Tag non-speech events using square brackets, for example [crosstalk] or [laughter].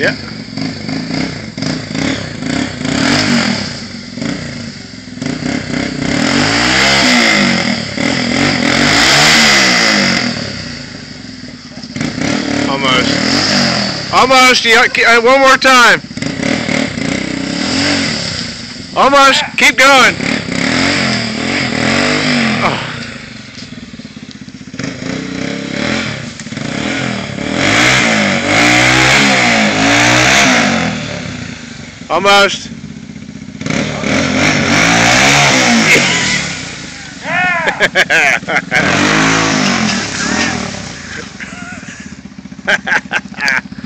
Yeah. Almost. Almost. You, uh, one more time. Almost. Keep going. Almost. [laughs]